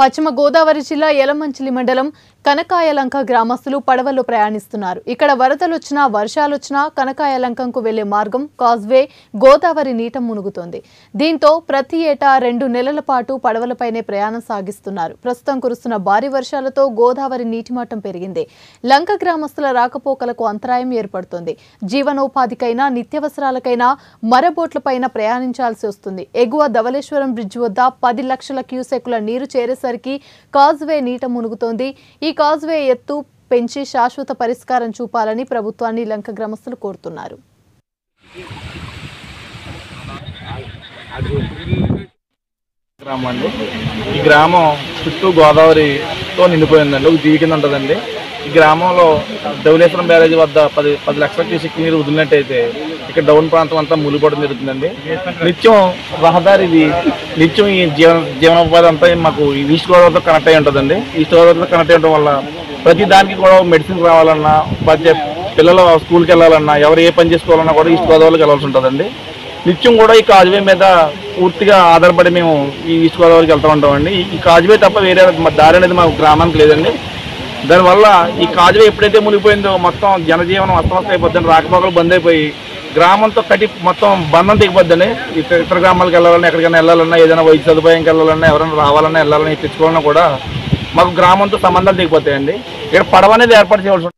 పశ్చిమ గోదావరి జిల్లా ఎలమంచిలి మండలం కనకాయలంక గ్రామస్తులు పడవల్లో ప్రయాణిస్తున్నారు. ఇక్కడ వరదలొచ్చినా వర్షాలొచ్చినా కనకాయలంకంకు వెళ్ళే మార్గం కాజ్వే గోదావరి నీట మునుగుతోంది. దీంతో ప్రతి ఏటా రెండు నెలల పాటు పడవలపైనే ప్రయాణం సాగిస్తున్నారు. ప్రస్తుతం కురుస్తున్న భారీ వర్షాలతో గోదావరి నీటిమట్టం పెరిగింది. లంక గ్రామస్తుల రాకపోకలకు అంతరాయం ఏర్పడుతోంది. జీవనోపాధికైనా నిత్యావసరాలకైనా మరబోట్లపైన ప్రయాణించాల్సి వస్తుంది. ఎగువ ధవళేశ్వరం బ్రిడ్జ్ వద్ద పది లక్షల క్యూసెక్కుల నీరు చేరేసరికి కాజ్వే నీట మునుగుతోంది. ఈ కాజ్వే ఎత్తు పెంచి శాశ్వత పరిష్కారం చూపాలని ప్రభుత్వాన్ని లంక గ్రామస్తులు కోరుతున్నారు. గ్రామం అండి. ఈ గ్రామం చుట్టూ గోదావరితో నిండిపోయిందండి. ఒక దీవి కింద ఉంటుందండి. ఈ గ్రామంలో ధవలేశ్వరం బ్యారేజ్ వద్ద పది పది లక్షల క్యూసెక్ నీరు వదిలినట్టయితే ఇక్కడ డౌన్ ప్రాంతం అంతా మునిపడడం జరుగుతుందండి. నిత్యం రహదారి ఇది నిత్యం ఈ జీవన జీవనోపాధి అంతా మాకు ఈస్ట్ గోదావరితో కనెక్ట్ అయి ఉంటుందండి. ఈస్ట్ గోదావరితో కనెక్ట్ అయ్యడం వల్ల ప్రతి దానికి కూడా మెడిసిన్ రావాలన్నా ప్రతి పిల్లలు స్కూల్కి వెళ్ళాలన్నా ఎవరు ఏ పని చేసుకోవాలన్నా కూడా ఈస్ట్ గోదావరికి వెళ్ళాల్సి ఉంటుందండి. నిత్యం కూడా ఈ కాజువే మీద పూర్తిగా ఆధారపడి మేము ఈ ఈస్ట్ గోదావరికి వెళ్తూ ఉంటామండి. ఈ కాజువే తప్ప వేరే మా దారి అనేది మా గ్రామానికి లేదండి. దానివల్ల ఈ కాజువే ఎప్పుడైతే మునిగిపోయిందో మొత్తం జనజీవనం అస్తమస్తం అయిపోద్దండి రాకపోకలు బంద్ అయిపోయి గ్రామంతో కటి మొత్తం బంధం తెగిపోద్దండి. ఇతర ఇతర గ్రామాలకు వెళ్ళాలన్నా ఎక్కడికైనా వెళ్ళాలన్నా ఏదైనా వైద్య సదుపాయంకి వెళ్ళాలన్నా ఎవరైనా రావాలన్నా వెళ్ళాలని తెచ్చుకోవాలన్నా కూడా మాకు గ్రామంతో సంబంధాలు దిగిపోతాయండి ఇక్కడ పడవ అనేది ఏర్పాటు చేయవలసి